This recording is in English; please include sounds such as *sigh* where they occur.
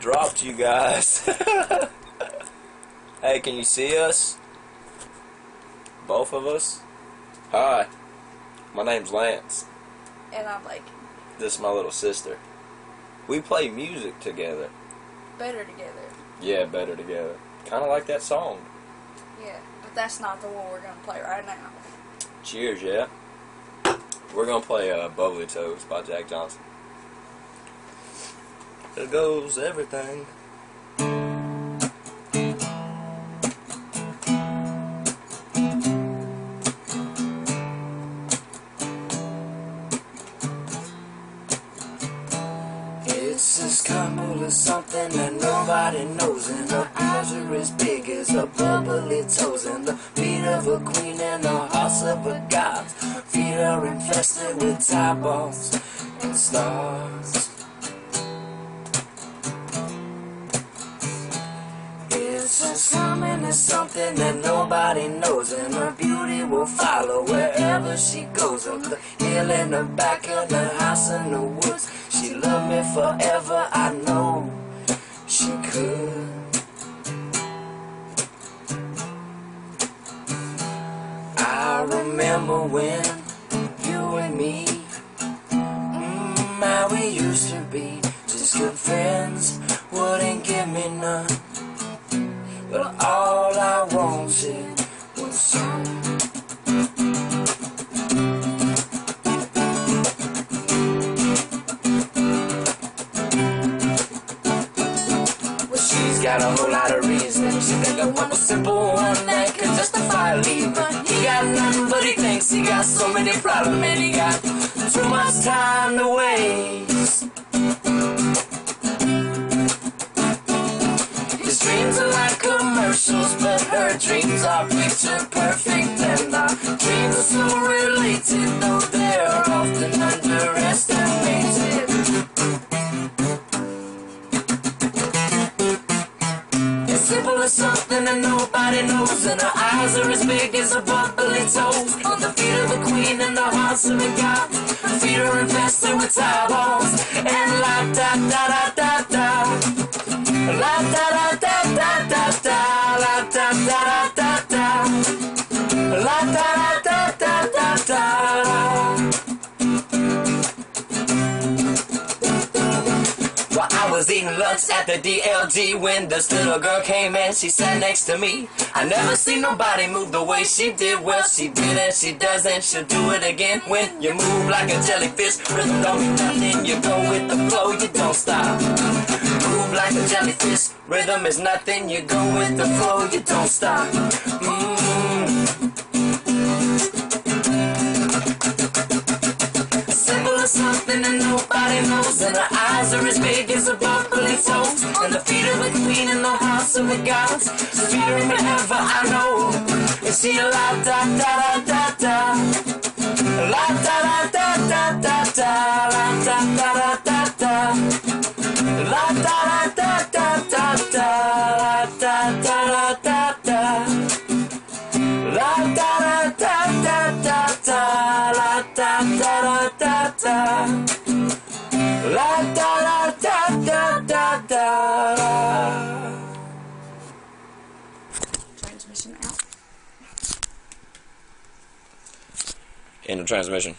dropped you guys. *laughs* hey, can you see us? Both of us? Hi. My name's Lance. And I'm like, This is my little sister. We play music together. better together. Yeah, better together. Kind of like that song. Yeah, but that's not the one we're gonna play right now. Cheers, yeah. We're gonna play uh, Bubble Toes by Jack Johnson. There goes everything. It's a couple of something that nobody knows, and her eyes are as big as her bubbly toes, and the feet of a queen and the hearts of a god. Feet are infested with tie balls and stars. Just coming to something that nobody knows, and her beauty will follow wherever she goes. On the hill in the back of the house in the woods, she loved me forever. I know she could. I remember when you and me, mm, how we used to be, just good friends, wouldn't give me none. But all I wanted was some. Well, she's got a whole lot of reasons. She think I want a simple one that can justify leaving. He got nothing but he thinks he got so many problems and he got too much time to waste. His dreams but her dreams are picture perfect, and our dreams are so related, though they're often underestimated. It's simple as something that nobody knows, and her eyes are as big as her bubbly toes. On the feet of a queen and the hearts of a god, her feet are infested with eyeballs, and la da da da da da. La da Eating lunch at the DLG when this little girl came and she sat next to me. I never seen nobody move the way she did. Well, she did and she does and she'll do it again. When you move like a jellyfish, rhythm don't mean nothing. You go with the flow, you don't stop. Move like a jellyfish, rhythm is nothing. You go with the flow, you don't stop. Mm. And eyes are as big as a bubbly toes, and the feet of a queen in the house of the gods. Sweeter whenever I know, and she la da da da da da, la da da da da da da, la da da da da da, la da da da da da da, la da da da da da. La da da da da da La da da da da da Transmission out. End of transmission.